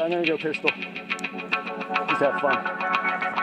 I'm gonna go pistol. Just have fun.